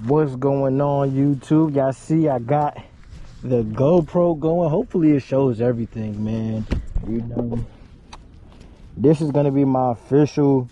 what's going on YouTube? Y'all see I got the GoPro going. Hopefully it shows everything, man. You know, this is gonna be my official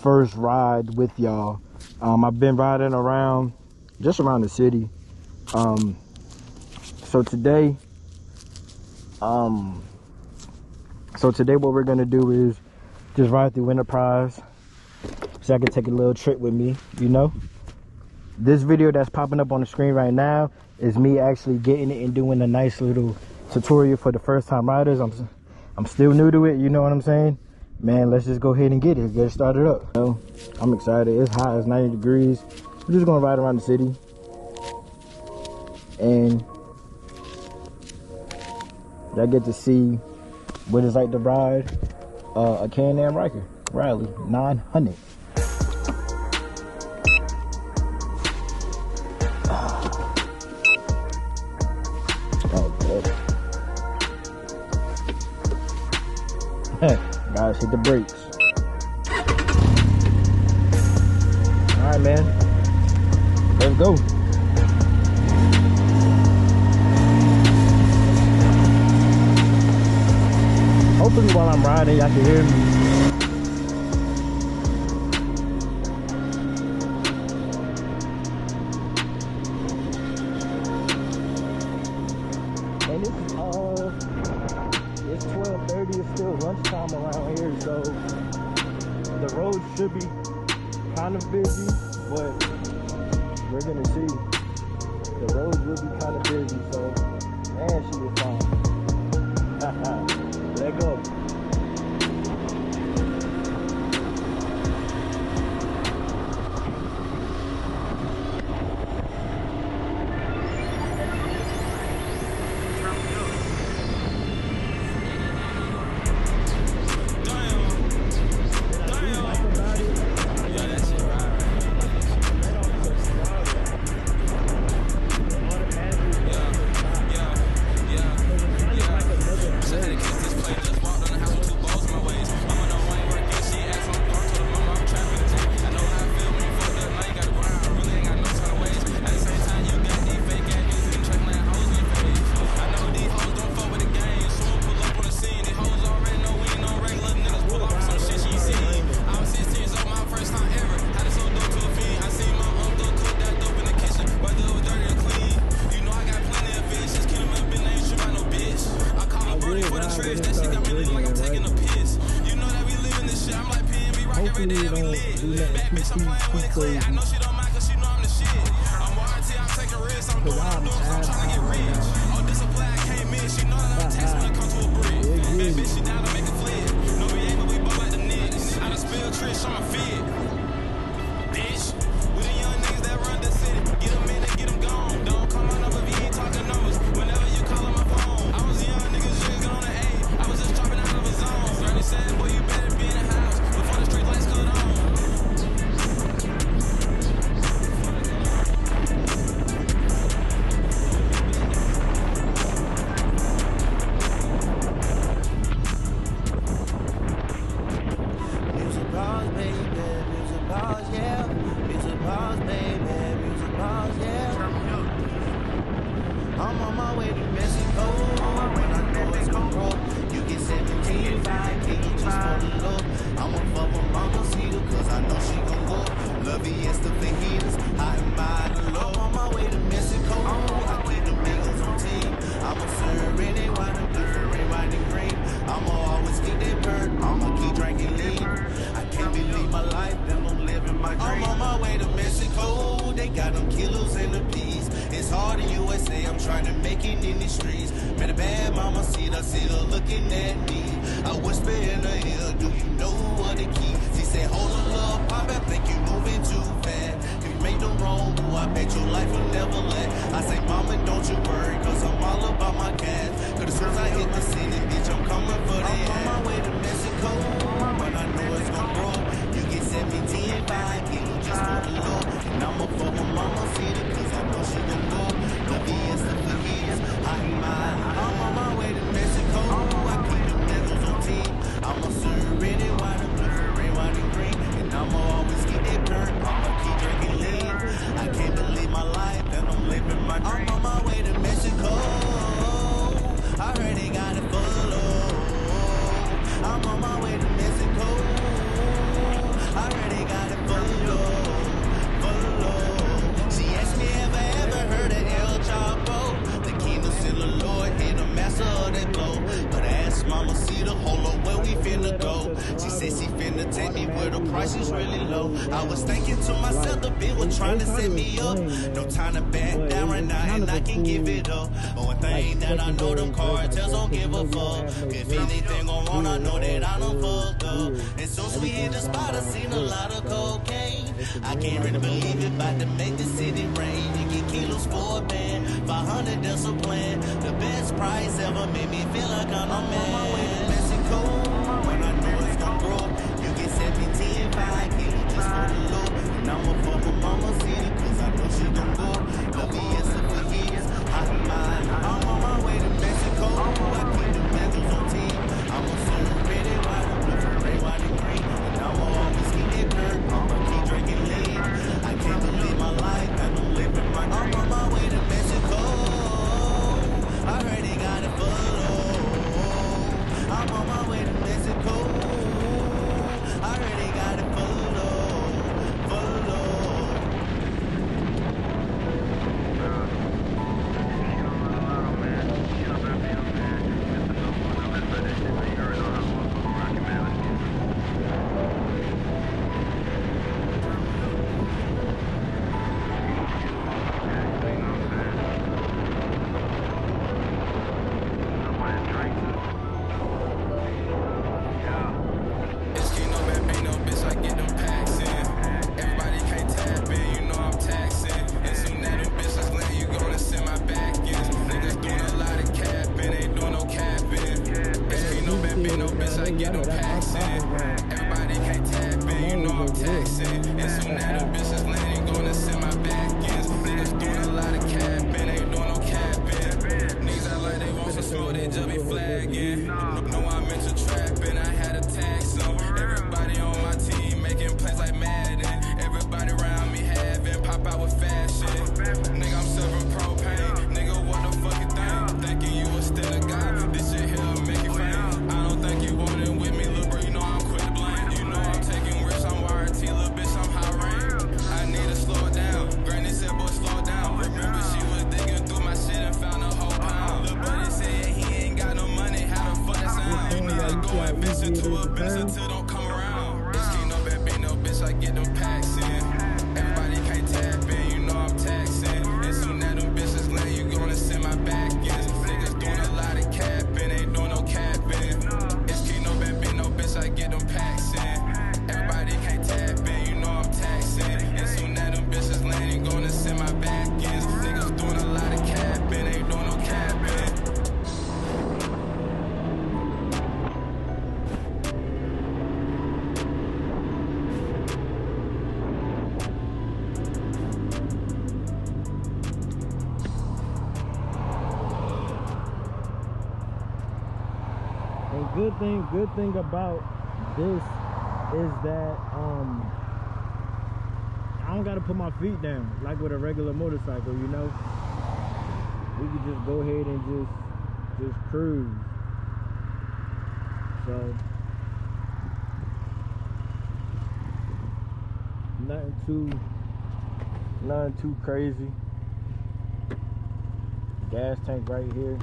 first ride with y'all. Um, I've been riding around, just around the city. Um, so today, um, so today what we're gonna do is just ride through Enterprise so I can take a little trip with me, you know? This video that's popping up on the screen right now is me actually getting it and doing a nice little tutorial for the first time riders. I'm, I'm still new to it, you know what I'm saying? Man, let's just go ahead and get it, get it started up. Know, I'm excited, it's hot, it's 90 degrees. We're just gonna ride around the city. And y'all get to see what it's like to ride uh, a Can-Am Ryker Rally 900. Guys, hit the brakes. All right, man. Let's go. Hopefully while I'm riding, y'all can hear me. Should be kind of busy, but we're gonna see. The roads will be kind of busy, so too, too way to Mexico, they got them kilos and the peas. It's hard in USA, I'm trying to make it in these streets. Met a bad mama, see her, see her looking at me. I whisper in her ear, do you know what the key? She said, hold on, love, pop, I think you moving too fast. If you make the wrong move, I bet your life will never last. I say, mama, don't you worry, cause I'm all about my cash. Cause as soon as I hit the city, hold up where we finna go. She said she finna take me where the price is really low. I was thinking to myself, the bill was trying to set me up. No time to back down right now, and I can give it up. One thing that I know them cartels don't give a fuck. If anything gon' wrong, I know that I don't fuck up. And as we hit the spot, I seen a lot of cocaine. I can't really believe it, about to make the city rain. You get kilos for a band, 500 that's plan. The best price ever made me feel like I'm a man. They just be flagging. Good thing, good thing about this is that um I don't gotta put my feet down like with a regular motorcycle, you know. We could just go ahead and just just cruise. So nothing too nothing too crazy. Gas tank right here.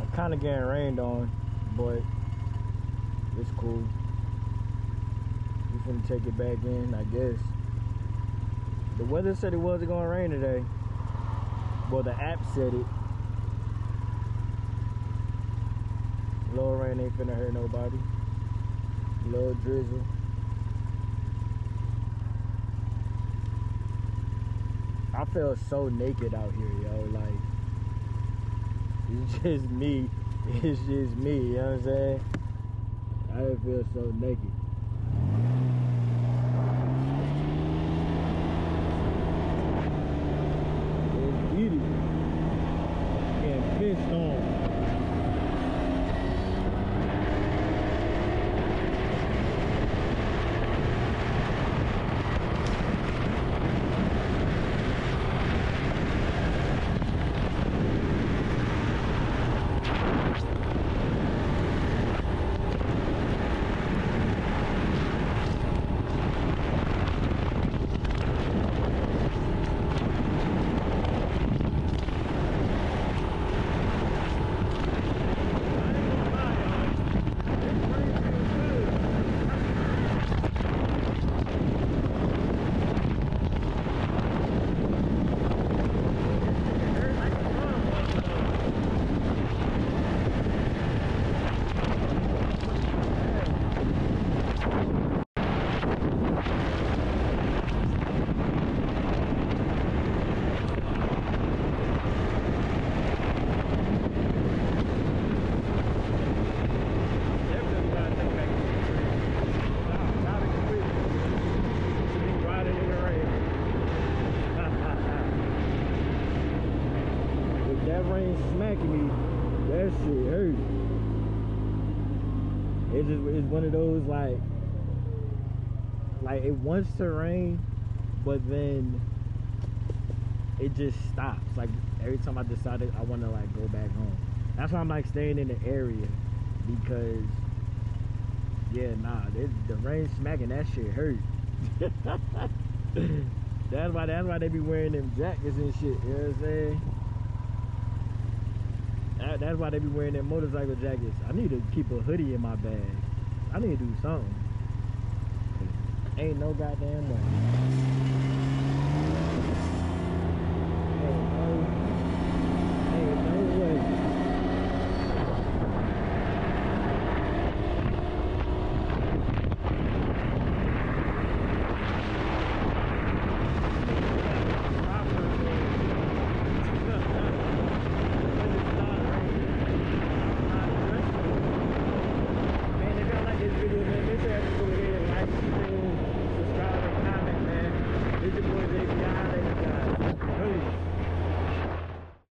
I'm kind of getting rained on, but it's cool. We finna take it back in, I guess. The weather said it wasn't gonna rain today. Well, the app said it. Little rain ain't finna hurt nobody. Little drizzle. I feel so naked out here, yo. Like, it's just me. It's just me, you know what I'm saying? I just feel so naked. Let's get it. Getting pissed on. that rain smacking me, that shit hurt. It's just it's one of those like like it wants to rain, but then it just stops. Like every time I decided I want to like go back home. That's why I'm like staying in the area because yeah, nah, the rain smacking that shit hurt. that's why that's why they be wearing them jackets and shit. You know what I'm saying? That, that's why they be wearing their motorcycle jackets. I need to keep a hoodie in my bag. I need to do something. Ain't no goddamn way.